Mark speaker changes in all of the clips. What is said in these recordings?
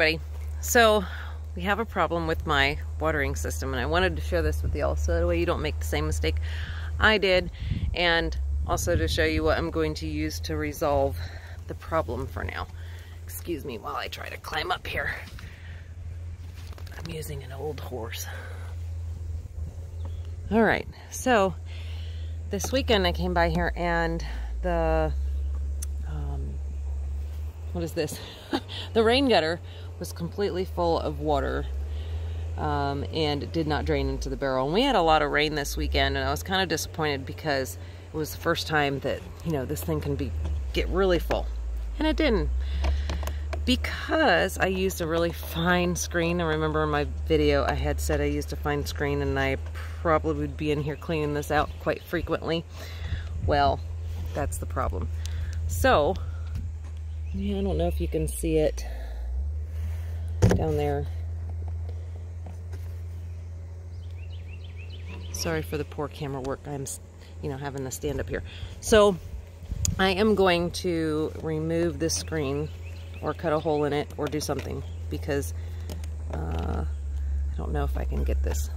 Speaker 1: everybody. So we have a problem with my watering system and I wanted to share this with y'all so that way you don't make the same mistake I did and also to show you what I'm going to use to resolve the problem for now. Excuse me while I try to climb up here. I'm using an old horse. All right, so this weekend I came by here and the, um, what is this? the rain gutter was completely full of water um, and did not drain into the barrel. And we had a lot of rain this weekend and I was kind of disappointed because it was the first time that, you know, this thing can be get really full. And it didn't. Because I used a really fine screen. I remember in my video I had said I used a fine screen and I probably would be in here cleaning this out quite frequently. Well, that's the problem. So, yeah, I don't know if you can see it down there. Sorry for the poor camera work. I'm, you know, having to stand up here. So I am going to remove this screen or cut a hole in it or do something because uh, I don't know if I can get this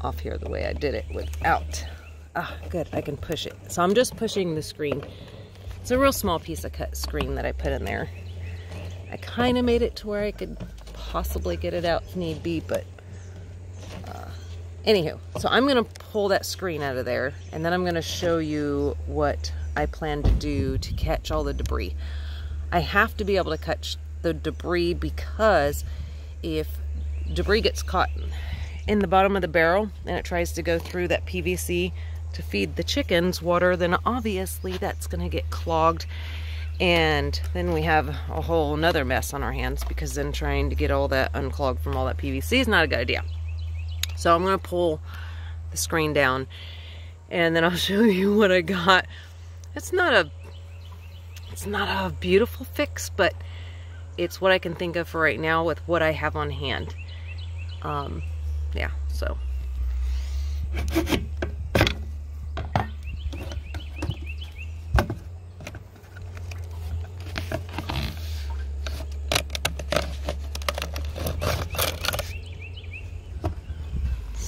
Speaker 1: off here the way I did it without. Ah, good, I can push it. So I'm just pushing the screen. It's a real small piece of cut screen that I put in there. I kind of made it to where I could possibly get it out if need be, but uh, anywho, so I'm gonna pull that screen out of there and then I'm gonna show you what I plan to do to catch all the debris. I have to be able to catch the debris because if debris gets caught in the bottom of the barrel and it tries to go through that PVC to feed the chickens water, then obviously that's gonna get clogged and then we have a whole another mess on our hands because then trying to get all that unclogged from all that PVC is not a good idea. So I'm going to pull the screen down and then I'll show you what I got. It's not a it's not a beautiful fix, but it's what I can think of for right now with what I have on hand. Um, yeah, so.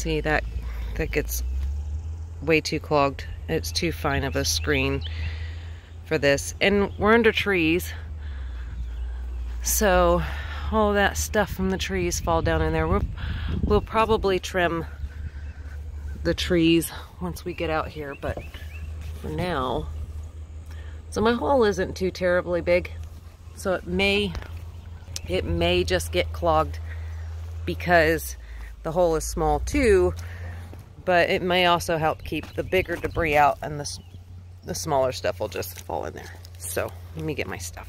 Speaker 1: See that that gets way too clogged. It's too fine of a screen for this. And we're under trees. So all that stuff from the trees fall down in there. We'll, we'll probably trim the trees once we get out here, but for now, so my hole isn't too terribly big. So it may, it may just get clogged because the hole is small too, but it may also help keep the bigger debris out and the, the smaller stuff will just fall in there. So let me get my stuff.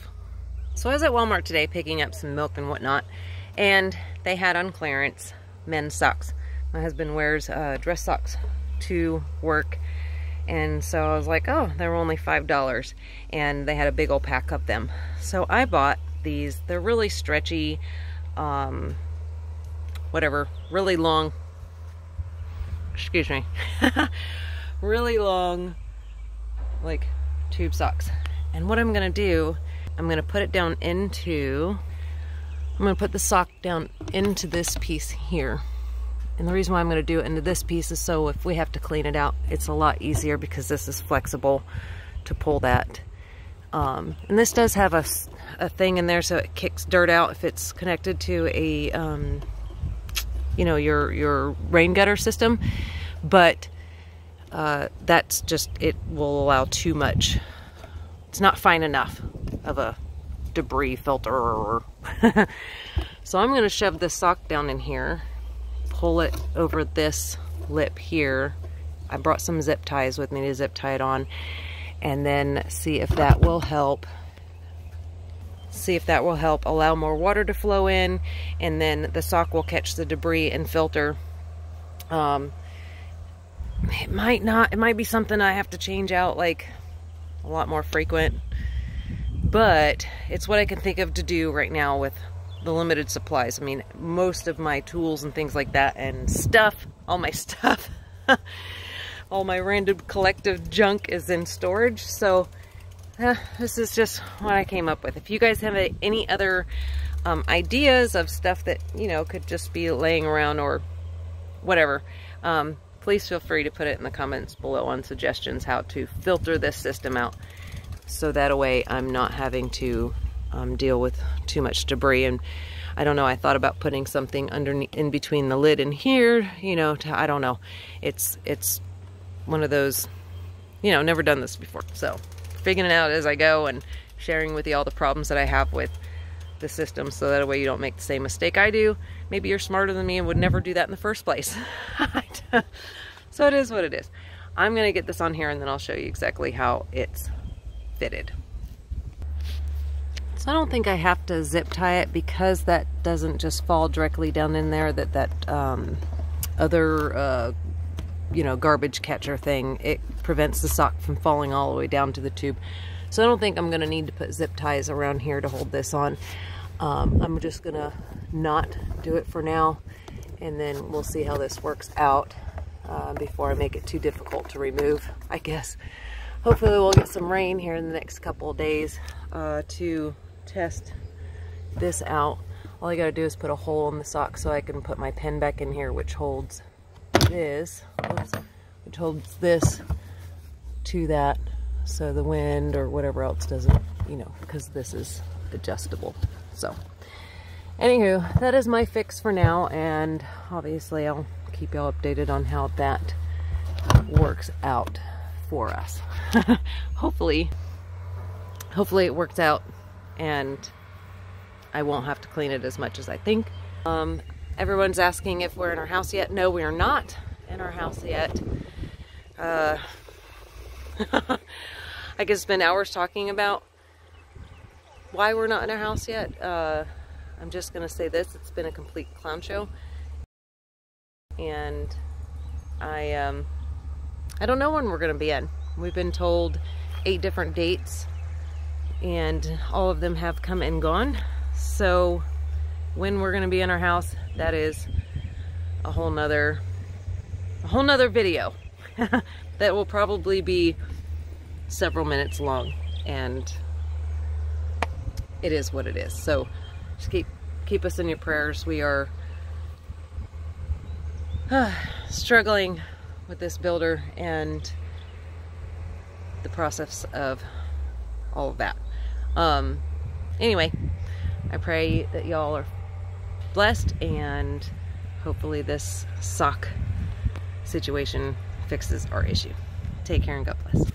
Speaker 1: So I was at Walmart today picking up some milk and whatnot, and they had on clearance men's socks. My husband wears uh, dress socks to work, and so I was like, oh, they were only $5, and they had a big old pack of them. So I bought these. They're really stretchy, um, whatever, really long, excuse me, really long, like, tube socks. And what I'm gonna do, I'm gonna put it down into, I'm gonna put the sock down into this piece here. And the reason why I'm gonna do it into this piece is so if we have to clean it out, it's a lot easier because this is flexible to pull that. Um, and this does have a, a thing in there so it kicks dirt out if it's connected to a um, you know, your, your rain gutter system, but uh, that's just, it will allow too much. It's not fine enough of a debris filter. so I'm going to shove this sock down in here, pull it over this lip here. I brought some zip ties with me to zip tie it on and then see if that will help see if that will help allow more water to flow in and then the sock will catch the debris and filter. Um, it might not it might be something I have to change out like a lot more frequent but it's what I can think of to do right now with the limited supplies. I mean most of my tools and things like that and stuff all my stuff all my random collective junk is in storage so uh, this is just what I came up with. If you guys have any other um, ideas of stuff that, you know, could just be laying around or whatever, um, please feel free to put it in the comments below on suggestions how to filter this system out. So that way I'm not having to um, deal with too much debris. And I don't know, I thought about putting something underneath in between the lid and here, you know, to, I don't know. It's, it's one of those, you know, never done this before. So figuring it out as I go and sharing with you all the problems that I have with the system so that way you don't make the same mistake I do. Maybe you're smarter than me and would never do that in the first place. so it is what it is. I'm going to get this on here and then I'll show you exactly how it's fitted. So I don't think I have to zip tie it because that doesn't just fall directly down in there that that um, other uh, you know garbage catcher thing it prevents the sock from falling all the way down to the tube. So I don't think I'm gonna need to put zip ties around here to hold this on. Um, I'm just gonna not do it for now and then we'll see how this works out uh, before I make it too difficult to remove I guess. Hopefully we'll get some rain here in the next couple of days uh, to test this out. All I gotta do is put a hole in the sock so I can put my pen back in here which holds this which holds this to that so the wind or whatever else doesn't you know because this is adjustable so. Anywho that is my fix for now and obviously I'll keep y'all updated on how that works out for us. Hopefully hopefully it works out and I won't have to clean it as much as I think. Um, everyone's asking if we're in our house yet. No we are not in our house yet. Uh, I could spend hours talking about why we're not in our house yet. Uh, I'm just going to say this. It's been a complete clown show. And I, um, I don't know when we're going to be in. We've been told eight different dates and all of them have come and gone. So when we're going to be in our house, that is a whole nother, a whole nother video that will probably be several minutes long and it is what it is. So just keep keep us in your prayers. We are uh, struggling with this builder and the process of all of that. Um, anyway, I pray that y'all are blessed and hopefully this sock situation fixes our issue. Take care and God bless.